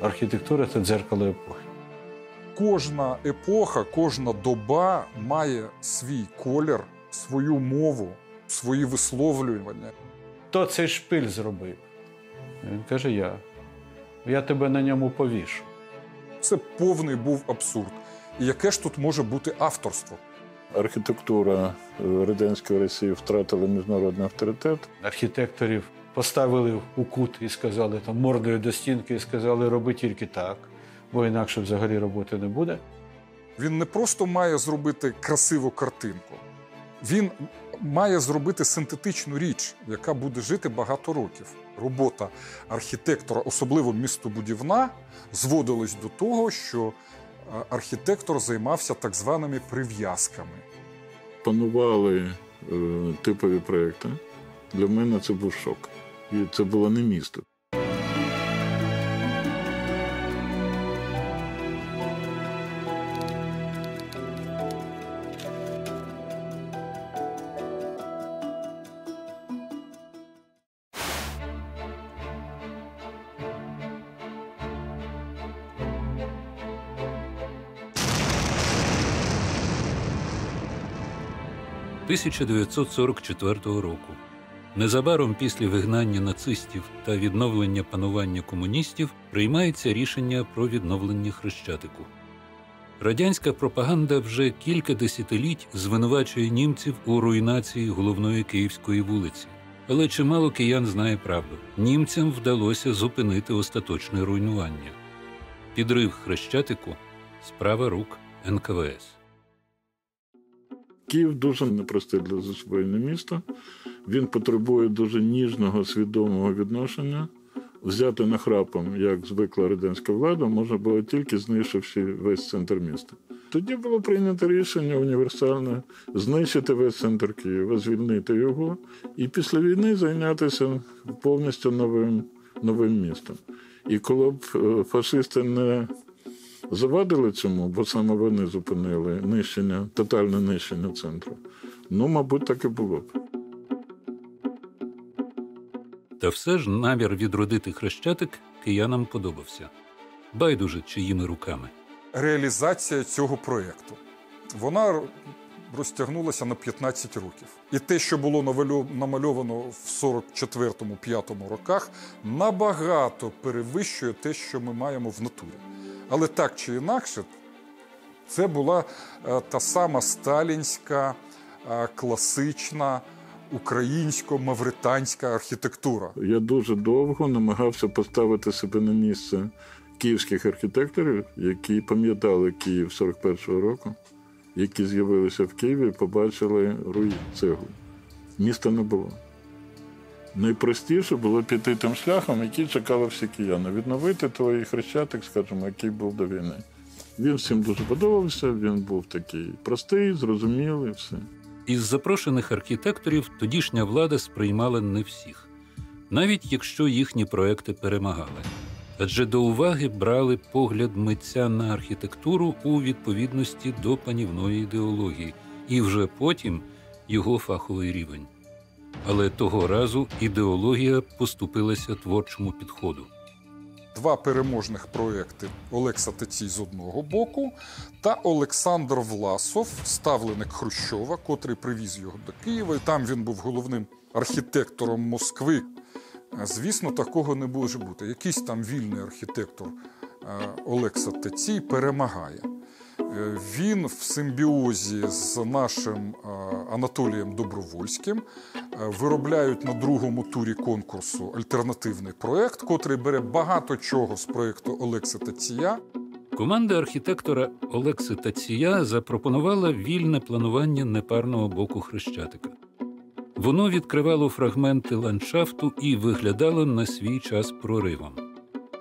Архітектура це дзеркало епохи. Кожна епоха, кожна доба має свій колір, свою мову, свої висловлювання. Хто цей шпиль зробив? Він каже: я. Я тебе на ньому повішу. Це повний був абсурд. І яке ж тут може бути авторство? Архітектура е, радянської Росії втратила міжнародний авторитет. Архітекторів поставили у кут і сказали там мордою до стінки, і сказали, роби тільки так, бо інакше взагалі роботи не буде. Він не просто має зробити красиву картинку, він має зробити синтетичну річ, яка буде жити багато років. Робота архітектора, особливо містобудівна, зводилась до того, що е, архітектор займався так званими прив'язками. Панували е, типові проекти. Для мене це був шок. І це було не місто. – 1944 року. Незабаром після вигнання нацистів та відновлення панування комуністів приймається рішення про відновлення хрещатику. Радянська пропаганда вже кілька десятиліть звинувачує німців у руйнації головної київської вулиці. Але чимало киян знає правду: німцям вдалося зупинити остаточне руйнування. Підрив хрещатику справа рук НКВС. Київ дуже непросте для засвоєння міста. Він потребує дуже ніжного, свідомого відношення. Взяти нахрапом, як звикла радянська влада, можна було тільки знищивши весь центр міста. Тоді було прийнято рішення універсальне знищити весь центр Києва, звільнити його і після війни зайнятися повністю новим, новим містом. І коли б е, фашисти не завадили цьому, бо саме вони зупинили нищення, тотальне нищення центру, ну, мабуть, так і було б. Та все ж намір відродити хрещатик киянам подобався. Байдуже чиїми руками. Реалізація цього проєкту вона розтягнулася на 15 років. І те, що було намальовано в 44-5 роках, набагато перевищує те, що ми маємо в натурі. Але так чи інакше, це була е, та сама сталінська е, класична українсько-мавританська архітектура. Я дуже довго намагався поставити себе на місце київських архітекторів, які пам'ятали Київ 41-го року, які з'явилися в Києві і побачили руї цегли. Міста не було. Найпростіше було піти тим шляхом, який чекали всі кияни. Відновити той хрещатик, скажімо, який був до війни. Він всім дуже подобався, він був такий простий, зрозумілий, все. Із запрошених архітекторів тодішня влада сприймала не всіх, навіть якщо їхні проекти перемагали. Адже до уваги брали погляд митця на архітектуру у відповідності до панівної ідеології, і вже потім його фаховий рівень. Але того разу ідеологія поступилася творчому підходу два переможних проекти Олекса Тецій з одного боку та Олександр Власов, ставленик Хрущова, котрий привіз його до Києва. І Там він був головним архітектором Москви. Звісно, такого не може бути. Якийсь там вільний архітектор Олекса Тецій перемагає. Е, він в симбіозі з нашим е, Анатолієм Добровольським е, виробляють на другому турі конкурсу альтернативний проєкт, котрий бере багато чого з проєкту Олекси Тація. Команда архітектора Олекси Тація запропонувала вільне планування непарного боку хрещатика. Воно відкривало фрагменти ландшафту і виглядало на свій час проривом.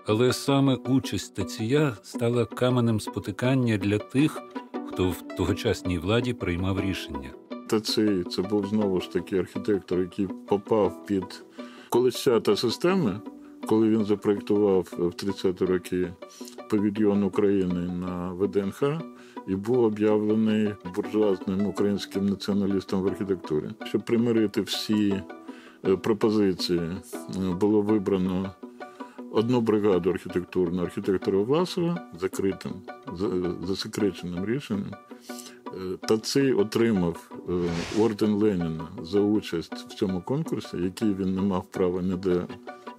Але саме участь Тація стала каменем спотикання для тих, хто в тогочасній владі приймав рішення. Тацій це був знову ж таки архітектор, який попав під колесята системи, коли він запроєктував в 30-ті роки павільйон України на ВДНХ і був об'явлений буржуазним українським націоналістом в архітектурі. Щоб примирити всі е, пропозиції, е, було вибрано одну бригаду архітектурну архітектора Власова закритим, засекреченим рішенням. Е, та цей отримав е, орден Леніна за участь в цьому конкурсі, який він не мав права ніде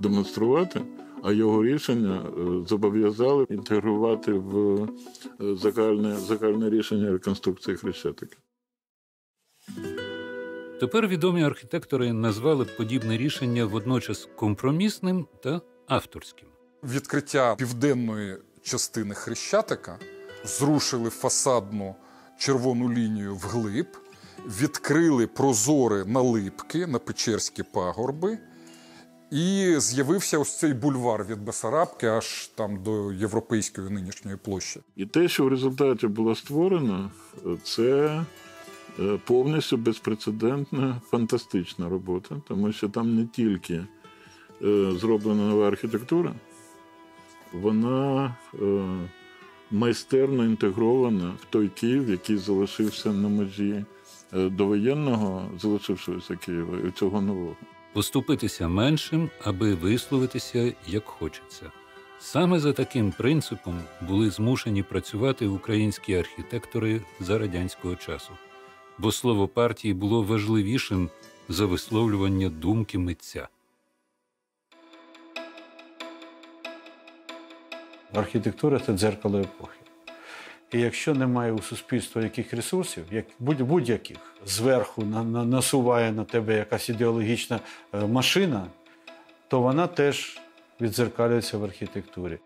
демонструвати, а його рішення е, зобов'язали інтегрувати в загальне, загальне рішення реконструкції Хрещатика. Тепер відомі архітектори назвали подібне рішення водночас компромісним та авторським. Відкриття південної частини Хрещатика зрушили фасадну червону лінію вглиб, відкрили прозори налипки на Печерські пагорби, і з'явився ось цей бульвар від Бесарабки аж там до європейської нинішньої площі. І те, що в результаті було створено, це е, повністю безпрецедентна фантастична робота, тому що там не тільки зроблена нова архітектура, вона е, майстерно інтегрована в той Київ, який залишився на межі е, довоєнного, залишившогося Києва і цього нового. Поступитися меншим, аби висловитися як хочеться. Саме за таким принципом були змушені працювати українські архітектори за радянського часу, бо слово партії було важливішим за висловлювання думки митця. Архітектура це дзеркало епохи. І якщо немає у суспільства яких ресурсів, як будь-яких, зверху на, на, насуває на тебе якась ідеологічна е, машина, то вона теж відзеркалюється в архітектурі.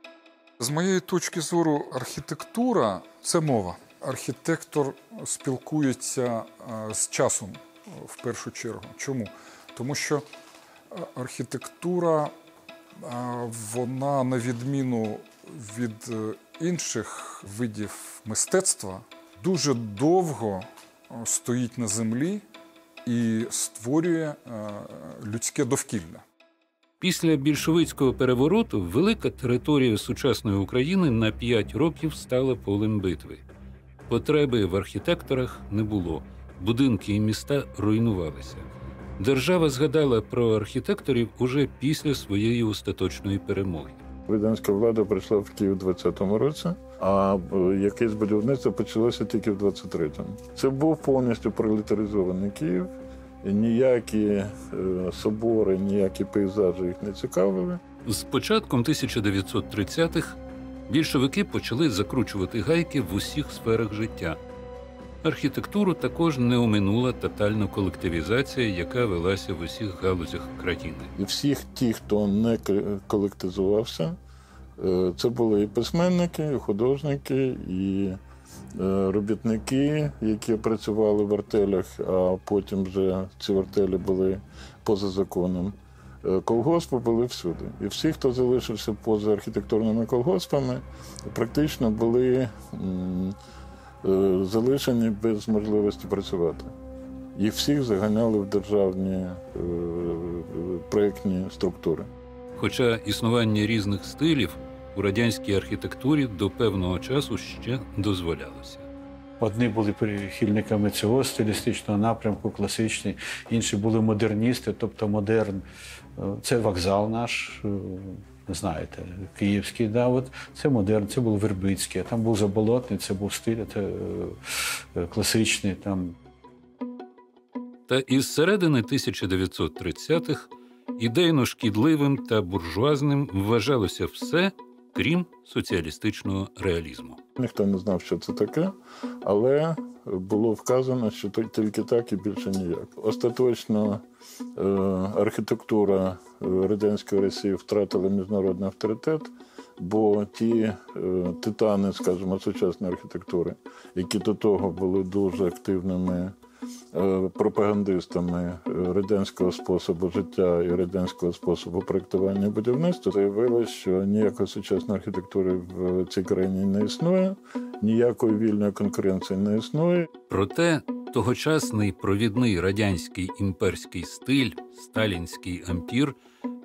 З моєї точки зору, архітектура це мова. Архітектор спілкується е, з часом е, в першу чергу. Чому? Тому що архітектура, вона на відміну від е, інших видів мистецтва дуже довго е, стоїть на землі і створює е, людське довкілля. Після більшовицького перевороту велика територія сучасної України на 5 років стала полем битви. Потреби в архітекторах не було, будинки і міста руйнувалися. Держава згадала про архітекторів уже після своєї остаточної перемоги. Радянська влада прийшла в Київ у 20-му році, а е, якесь будівництво почалося тільки в 23-му. Це був повністю пролетаризований Київ. Ніякі е, собори, ніякі пейзажі їх не цікавили. З початком 1930-х більшовики почали закручувати гайки в усіх сферах життя. Архітектуру також не оминула тотальна колективізація, яка велася в усіх галузях країни. І всіх ті, хто не колективізувався, е, це були і письменники, і художники, і е, робітники, які працювали в артелях, а потім вже ці артелі були поза законом. Е, колгоспи були всюди. І всі, хто залишився поза архітектурними колгоспами, практично були. Е, залишені без можливості працювати. Їх всіх заганяли в державні е, проєктні структури. Хоча існування різних стилів у радянській архітектурі до певного часу ще дозволялося. Одні були прихильниками цього стилістичного напрямку, класичний, інші були модерністи, тобто модерн. Е, це вокзал наш знаєте, київський, да, от це модерн, це був Вербицький, а там був Заболотний, це був стиль, це е, е, класичний. там. Та із середини 1930-х ідейно шкідливим та буржуазним вважалося все, крім соціалістичного реалізму. Ніхто не знав, що це таке, але було вказано, що тільки так і більше ніяк. Остаточно е, архітектура е, радянської Росії втратила міжнародний авторитет, бо ті е, титани, скажімо, сучасної архітектури, які до того були дуже активними. Е, пропагандистами е, радянського способу життя і радянського способу проєктування будівництва заявили, що ніякої сучасної архітектури в цій країні не існує, ніякої вільної конкуренції не існує. Проте тогочасний провідний радянський імперський стиль, сталінський ампір,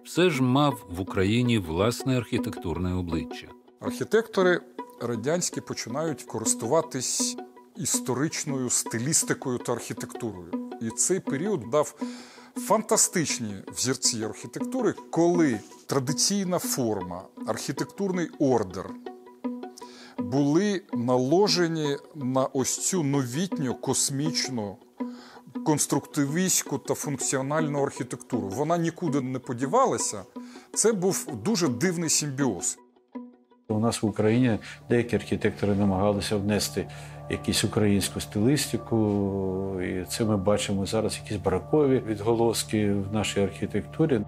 все ж мав в Україні власне архітектурне обличчя. Архітектори радянські починають користуватись історичною стилістикою та архітектурою. І цей період дав Фантастичні взірці архітектури, коли традиційна форма, архітектурний ордер були наложені на ось цю новітню космічну конструктивістську та функціональну архітектуру. Вона нікуди не подівалася. Це був дуже дивний симбіоз. У нас в Україні деякі архітектори намагалися внести якусь українську стилістику, і це ми бачимо зараз якісь барокові відголоски в нашій архітектурі.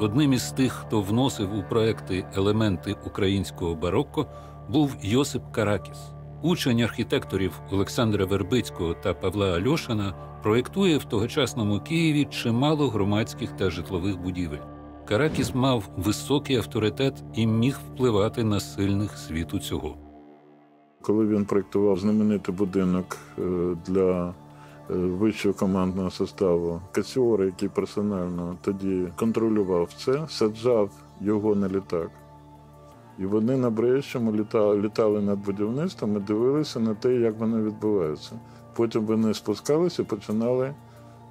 Одним із тих, хто вносив у проекти елементи українського барокко, був Йосип Каракіс. Учень архітекторів Олександра Вербицького та Павла Альошина проєктує в тогочасному Києві чимало громадських та житлових будівель. Каракіс мав високий авторитет і міг впливати на сильних світу цього. Коли він проєктував знаменитий будинок е, для е, вищого командного составу Касіора, який персонально тоді контролював це, саджав його на літак. І вони на Бреющому літали, літали над будівництвом і дивилися на те, як воно відбувається. Потім вони спускалися і починали е,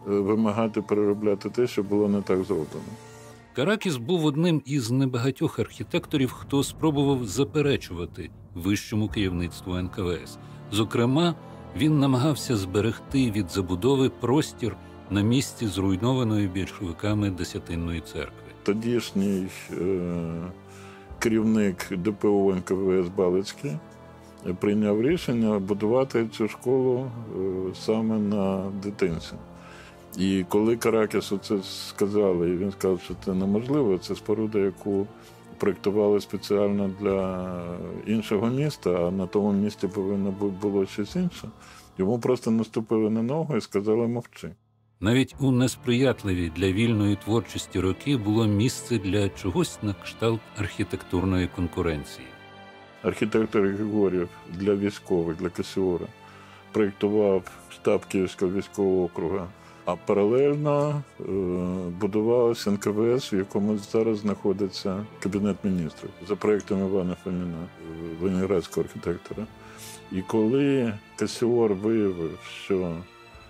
вимагати переробляти те, що було не так зроблено. Каракіс був одним із небагатьох архітекторів, хто спробував заперечувати вищому керівництву НКВС. Зокрема, він намагався зберегти від забудови простір на місці зруйнованої більшовиками Десятинної церкви. Тодішній е, керівник ДПО НКВС Балицький е, прийняв рішення будувати цю школу е, саме на дитинці. І коли Каракісу це сказали, і він сказав, що це неможливо, це споруда, яку проєктували спеціально для іншого міста, а на тому місці повинно бу- було щось інше. Йому просто наступили на ногу і сказали мовчи. Навіть у несприятливі для вільної творчості роки було місце для чогось на кшталт архітектурної конкуренції. Архітектор Григорів для військових, для Касіора, проєктував штаб Київського військового округа. А паралельно е, будувалося НКВС, в якому зараз знаходиться Кабінет міністрів за проєктом Івана Фоміна, е, ленінградського архітектора. І коли Касіор виявив, що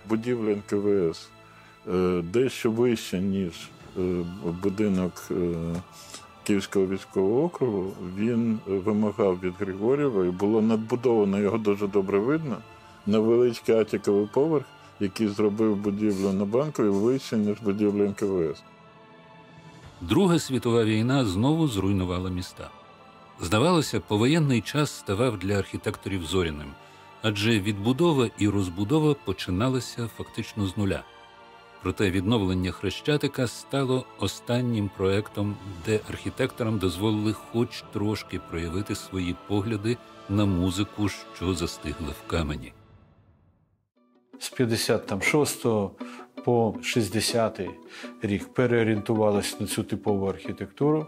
будівля НКВС е, дещо вища, ніж будинок Київського військового округу, він вимагав від Григорєва, і було надбудовано, його дуже добре видно, невеличкий атіковий поверх, який зробив будівлю на банкові вище, ніж будівля НКВС. Друга світова війна знову зруйнувала міста. Здавалося, повоєнний час ставав для архітекторів зоряним, адже відбудова і розбудова починалися фактично з нуля. Проте відновлення Хрещатика стало останнім проектом, де архітекторам дозволили хоч трошки проявити свої погляди на музику, що застигла в камені. З 56 по 60 рік переорієнтувалися на цю типову архітектуру.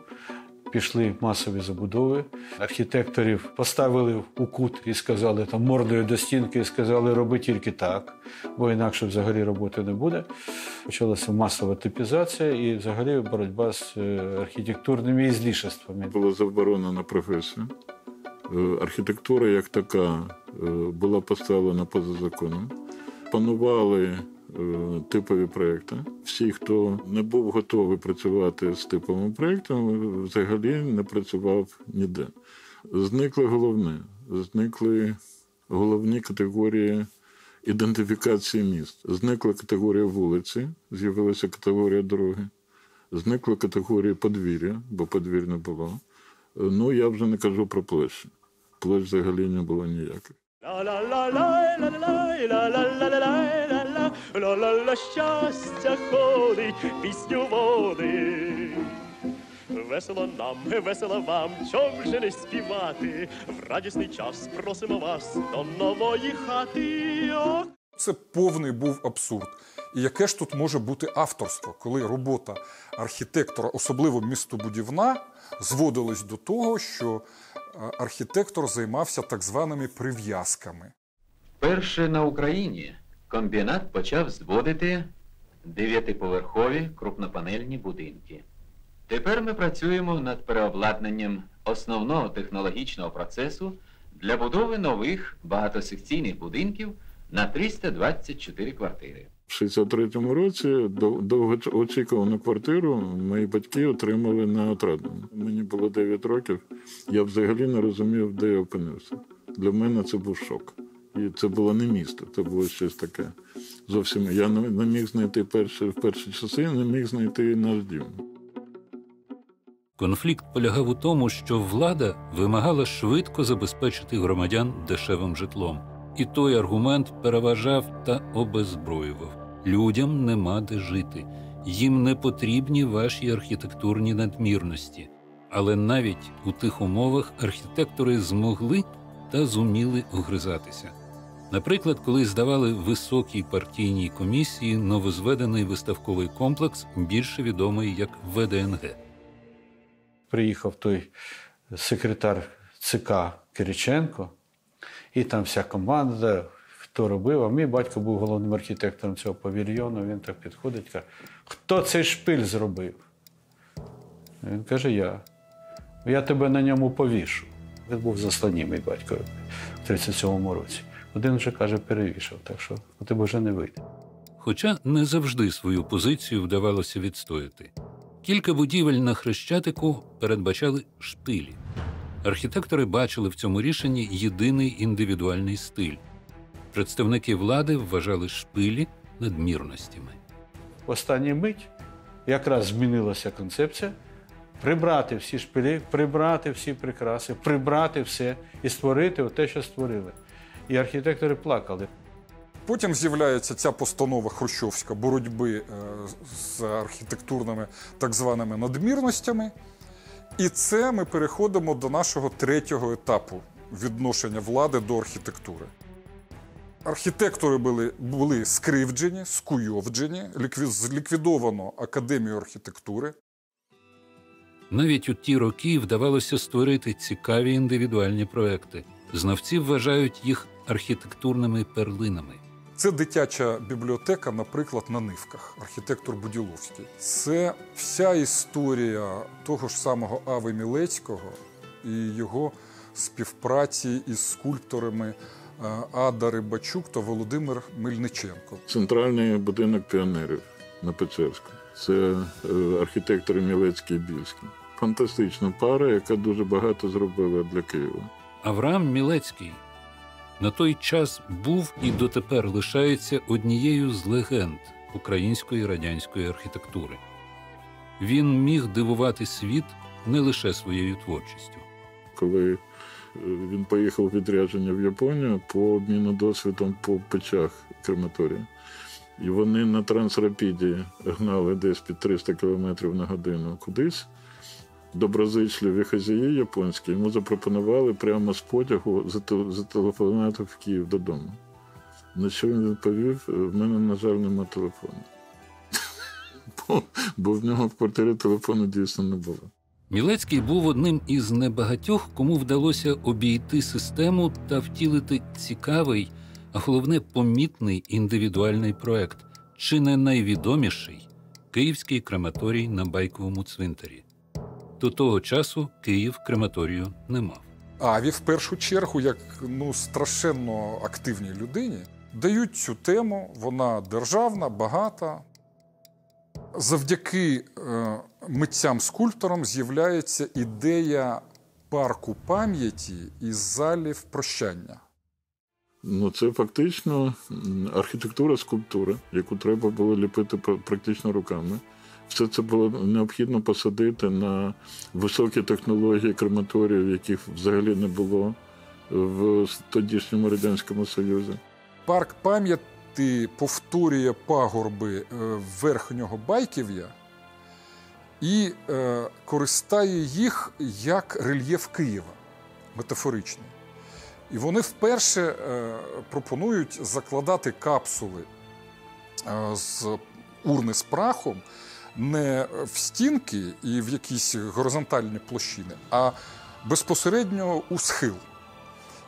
Пішли масові забудови. Архітекторів поставили у кут і сказали там мордою до стінки, і сказали, роби тільки так, бо інакше взагалі роботи не буде. Почалася масова типізація і взагалі боротьба з е, архітектурними ізлішествами. Була заборонена професія. Е, Архітектура як така е, була поставлена поза законом. Панували е, типові проекти. Всі, хто не був готовий працювати з типовими проектами, взагалі не працював ніде. Зникли головне, зникли головні категорії ідентифікації міст. Зникла категорія вулиці, з'явилася категорія дороги, зникла категорія подвір'я, бо подвір'я не було. Е, Ну, я вже не кажу про площі. Площ взагалі не було ніяких. Ла-ла-ла щастя ходить, пісню води. Весело нам, весело вам, чом же не співати. В радісний час просимо вас до нової хати. Це повний був абсурд. І яке ж тут може бути авторство, коли робота архітектора, особливо містобудівна, зводилась до того, що архітектор займався так званими прив'язками. Вперше на Україні комбінат почав зводити дев'ятиповерхові крупнопанельні будинки. Тепер ми працюємо над переобладнанням основного технологічного процесу для будови нових багатосекційних будинків на 324 квартири. В 63-му році дов- довгоочікувану квартиру мої батьки отримали на Отрадному. Мені було 9 років. Я взагалі не розумів, де я опинився. Для мене це був шок. І це було не місто, це було щось таке. Зовсім я не міг знайти перші, в перші часи, не міг знайти наш дім. Конфлікт полягав у тому, що влада вимагала швидко забезпечити громадян дешевим житлом, і той аргумент переважав та обезброював. Людям нема де жити, їм не потрібні ваші архітектурні надмірності. Але навіть у тих умовах архітектори змогли та зуміли огризатися. Наприклад, коли здавали високій партійній комісії новозведений виставковий комплекс, більше відомий як ВДНГ. Приїхав той секретар ЦК Кириченко, і там вся команда, хто робив. А мій батько був головним архітектором цього павільйону. Він так підходить, каже: хто цей шпиль зробив? Він каже, я. Я тебе на ньому повішу. Він був в мій батько в 37-му році. Один вже каже, перевішав, так що у тебе вже не вийде. Хоча не завжди свою позицію вдавалося відстояти. Кілька будівель на Хрещатику передбачали шпилі. Архітектори бачили в цьому рішенні єдиний індивідуальний стиль. Представники влади вважали шпилі надмірностями. В останню мить якраз змінилася концепція. Прибрати всі шпилі, прибрати всі прикраси, прибрати все і створити те, що створили. І архітектори плакали. Потім з'являється ця постанова хрущовська боротьби е, з архітектурними так званими надмірностями. І це ми переходимо до нашого третього етапу відношення влади до архітектури. Архітектори були, були скривджені, скуйовджені, лікві- зліквідовано Академію архітектури. Навіть у ті роки вдавалося створити цікаві індивідуальні проекти. Знавці вважають їх архітектурними перлинами. Це дитяча бібліотека, наприклад, на нивках, архітектор Буділовський. Це вся історія того ж самого Ави Мілецького і його співпраці із скульпторами е, Ада Рибачук та Володимир Мельниченко. Центральний будинок піонерів на Печерську. Це е, архітектори Мілецький і Більський. Фантастична пара, яка дуже багато зробила для Києва. Авраам Мілецький на той час був і дотепер лишається однією з легенд української радянської архітектури. Він міг дивувати світ не лише своєю творчістю. Коли е, він поїхав у відрядження в Японію по обміну досвідом по печах крематорії. І вони на трансрапіді гнали десь під 300 км на годину кудись. Доброзичливі хазяї японські йому запропонували прямо з потягу зате- зателефонувати в Київ додому. На що він відповів: в мене, на жаль, нема телефону. Бо, бо в нього в квартирі телефону дійсно не було. Мілецький був одним із небагатьох, кому вдалося обійти систему та втілити цікавий, а головне помітний індивідуальний проект, чи не найвідоміший Київський крематорій на байковому цвинтарі. До того часу Київ крематорію не мав. Аві в першу чергу, як ну страшенно активній людині, дають цю тему. Вона державна, багата. Завдяки е, митцям-скульпторам з'являється ідея парку пам'яті із залів прощання. Ну, це фактично архітектура скульптура, яку треба було ліпити практично руками. Все це було необхідно посадити на високі технології крематоріїв, яких взагалі не було в тодішньому Радянському Союзі. Парк пам'яті повторює пагорби е, верхнього Байків'я і е, користає їх як рельєф Києва метафоричний. І вони вперше е, пропонують закладати капсули з урни з прахом не в стінки і в якісь горизонтальні площини, а безпосередньо у схил.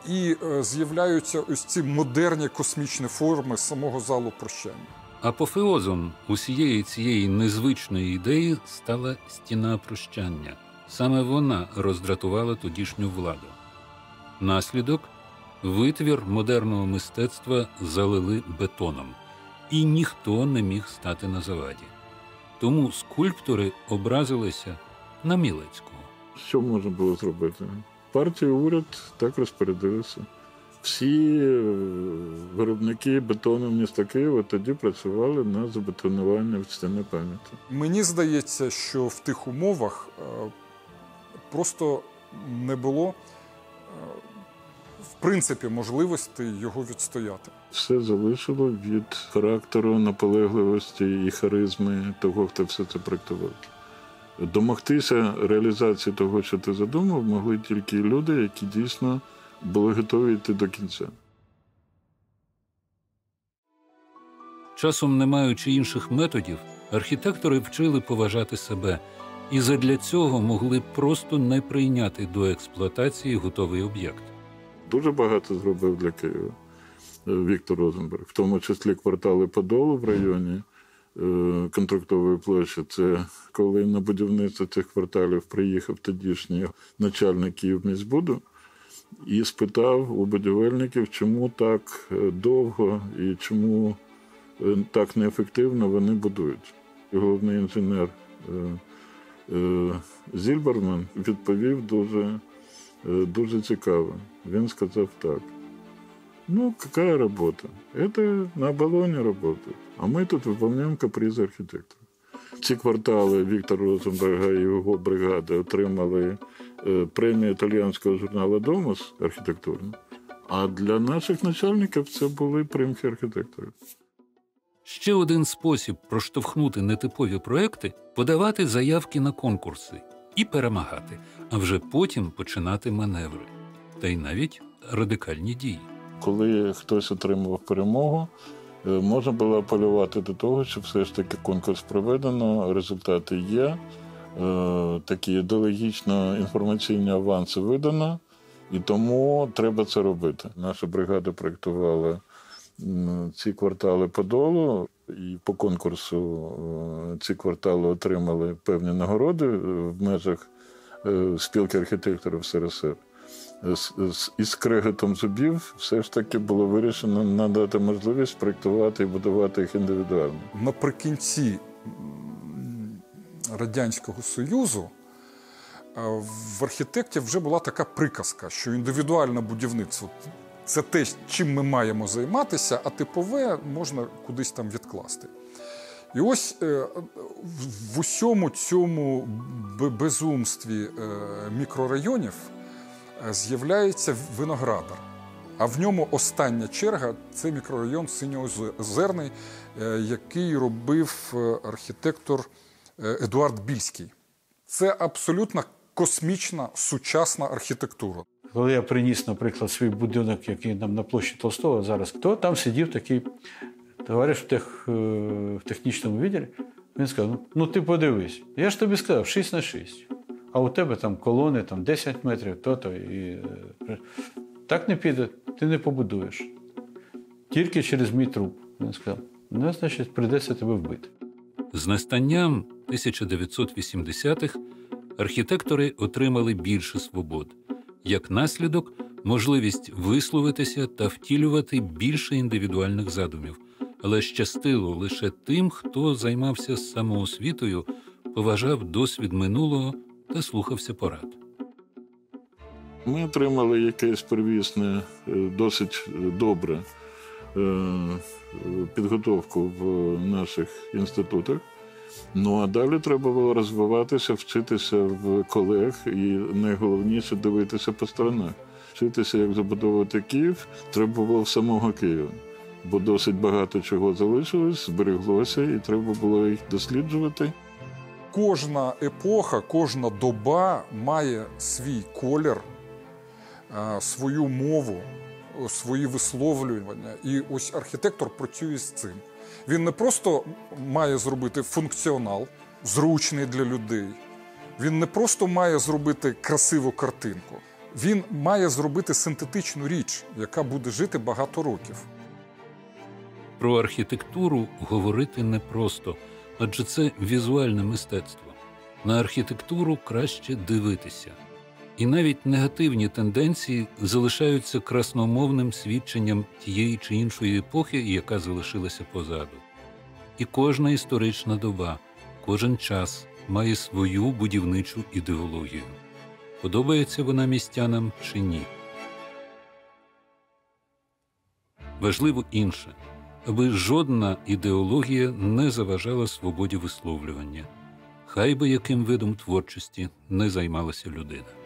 І е, з'являються ось ці модерні космічні форми самого залу прощання. Апофеозом усієї цієї незвичної ідеї стала стіна прощання. Саме вона роздратувала тодішню владу. Наслідок Витвір модерного мистецтва залили бетоном, і ніхто не міг стати на заваді. Тому скульптори образилися на Мілецького. Що можна було зробити? Партія уряд так розпорядилися. Всі е, виробники бетону міста Києва тоді працювали на забетонування в стіни пам'яті. Мені здається, що в тих умовах е, просто не було е, в принципі можливості його відстояти. Все залишило від характеру, наполегливості і харизми того, хто все це проектував. Домогтися реалізації того, що ти задумав, могли тільки люди, які дійсно були готові йти до кінця. Часом, не маючи інших методів, архітектори вчили поважати себе, і задля цього могли просто не прийняти до експлуатації готовий об'єкт. Дуже багато зробив для Києва е, Віктор Розенберг, в тому числі квартали Подолу в районі е, контрактової площі. Це коли на будівництво цих кварталів приїхав тодішній начальник Київміськбуду і спитав у будівельників, чому так е, довго і чому так неефективно вони будують. Головний інженер Зільберман відповів дуже, дуже цікаво. Він сказав так. Ну, какая работа? Это на оболоне работает. А ми тут виконуємо капризи архітектора. Ці квартали Віктор Розенберга і його бригади отримали е, премію італіянського журналу Домос архітектурну. А для наших начальників це були примхи архітекторів. Ще один спосіб проштовхнути нетипові проекти подавати заявки на конкурси і перемагати, а вже потім починати маневри, та й навіть радикальні дії. Коли хтось отримував перемогу, е, можна було апелювати до того, що все ж таки конкурс проведено, результати є, е, такі ідеологічно інформаційні аванси видано, і тому треба це робити. Наша бригада проєктувала ці квартали подолу, і по конкурсу е, ці квартали отримали певні нагороди е, в межах е, спілки архітекторів СРСР із креготом зубів все ж таки було вирішено надати можливість проєктувати і будувати їх індивідуально. Наприкінці Радянського Союзу в архітектів вже була така приказка, що індивідуальне будівництво це те, чим ми маємо займатися, а типове можна кудись там відкласти. І ось е, в- усьому цьому безумстві е, мікрорайонів е, з'являється виноградар. А в ньому остання черга це мікрорайон Синьоозерний, який робив архітектор Едуард Більський. Це абсолютно космічна сучасна архітектура. Коли я приніс, наприклад, свій будинок, який нам на площі Толстого зараз, то там сидів такий товариш в, тех, е, в технічному відділі. Він сказав: ну, ну ти подивись, я ж тобі сказав 6 на 6. А у тебе там колони там 10 метрів, то-то. І, е, так не піде, ти не побудуєш. Тільки через мій труп. Він сказав: ну, значить, прийдеться тебе вбити. З настанням 1980-х архітектори отримали більше свобод. Як наслідок, можливість висловитися та втілювати більше індивідуальних задумів, але щастило лише тим, хто займався самоосвітою, поважав досвід минулого та слухався порад. Ми отримали якесь первісне, е, досить добре е, підготовку в наших інститутах. Ну а далі треба було розвиватися, вчитися в колег і найголовніше дивитися по сторонах. Вчитися, як забудовувати Київ, треба було в самого Києва. Бо досить багато чого залишилось, збереглося, і треба було їх досліджувати. Кожна епоха, кожна доба має свій колір, е, свою мову, свої висловлювання. І ось архітектор працює з цим. Він не просто має зробити функціонал, зручний для людей. Він не просто має зробити красиву картинку. Він має зробити синтетичну річ, яка буде жити багато років. Про архітектуру говорити непросто, адже це візуальне мистецтво. На архітектуру краще дивитися. І навіть негативні тенденції залишаються красномовним свідченням тієї чи іншої епохи, яка залишилася позаду. І кожна історична доба, кожен час має свою будівничу ідеологію. Подобається вона містянам чи ні. Важливо інше, аби жодна ідеологія не заважала свободі висловлювання, хай би яким видом творчості не займалася людина.